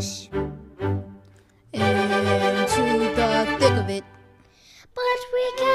Into the thick of it. but we can.